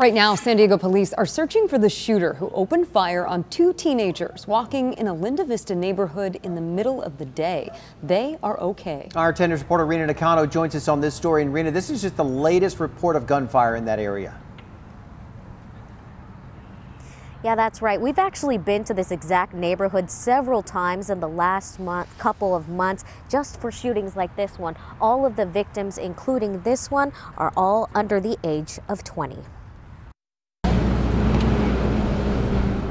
Right now, San Diego police are searching for the shooter who opened fire on two teenagers walking in a Linda Vista neighborhood in the middle of the day. They are okay. Our 10 News reporter Rina Nakano joins us on this story. And Rina, this is just the latest report of gunfire in that area. Yeah, that's right. We've actually been to this exact neighborhood several times in the last month, couple of months, just for shootings like this one. All of the victims, including this one, are all under the age of 20.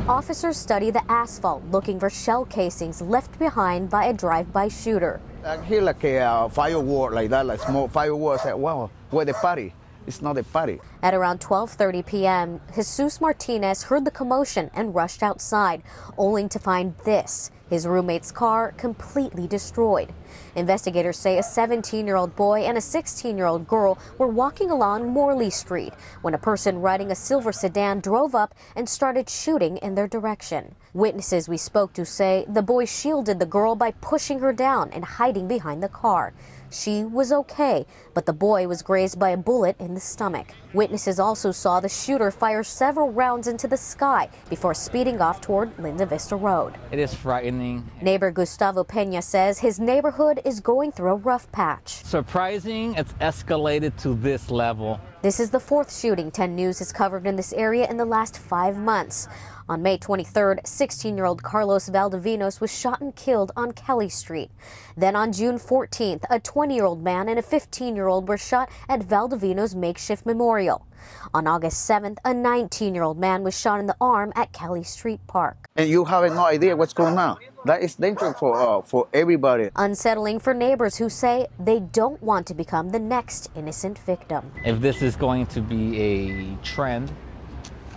Officers study the asphalt looking for shell casings left behind by a drive-by shooter. I hear like a uh, firework like that, like small fireworks. Like, wow, where the party? It's not a party. At around 12:30 p.m., Jesus Martinez heard the commotion and rushed outside, only to find this: his roommate's car completely destroyed. Investigators say a 17-year-old boy and a 16-year-old girl were walking along Morley Street when a person riding a silver sedan drove up and started shooting in their direction. Witnesses we spoke to say the boy shielded the girl by pushing her down and hiding behind the car. She was okay, but the boy was grazed by a bullet in the stomach. Witnesses also saw the shooter fire several rounds into the sky before speeding off toward Linda Vista Road. It is frightening. Neighbor Gustavo Pena says his neighborhood is going through a rough patch. Surprising, it's escalated to this level. This is the fourth shooting 10 News has covered in this area in the last five months. On May 23rd, 16-year-old Carlos Valdovinos was shot and killed on Kelly Street. Then on June 14th, a 20-year-old man and a 15-year-old were shot at Valdovinos Makeshift Memorial. On August 7th, a 19-year-old man was shot in the arm at Kelly Street Park. And you have no idea what's going on. That is dangerous for uh, for everybody. Unsettling for neighbors who say they don't want to become the next innocent victim. If this is going to be a trend,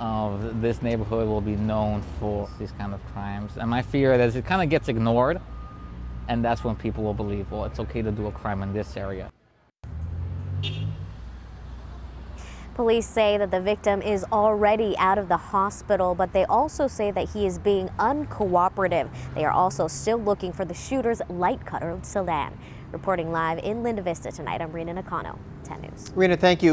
of this neighborhood will be known for these kind of crimes. And my fear is it kind of gets ignored, and that's when people will believe, well, it's okay to do a crime in this area. Police say that the victim is already out of the hospital, but they also say that he is being uncooperative. They are also still looking for the shooter's light colored sedan. Reporting live in Linda Vista tonight, I'm Rina Nakano, 10 News. Rina, thank you.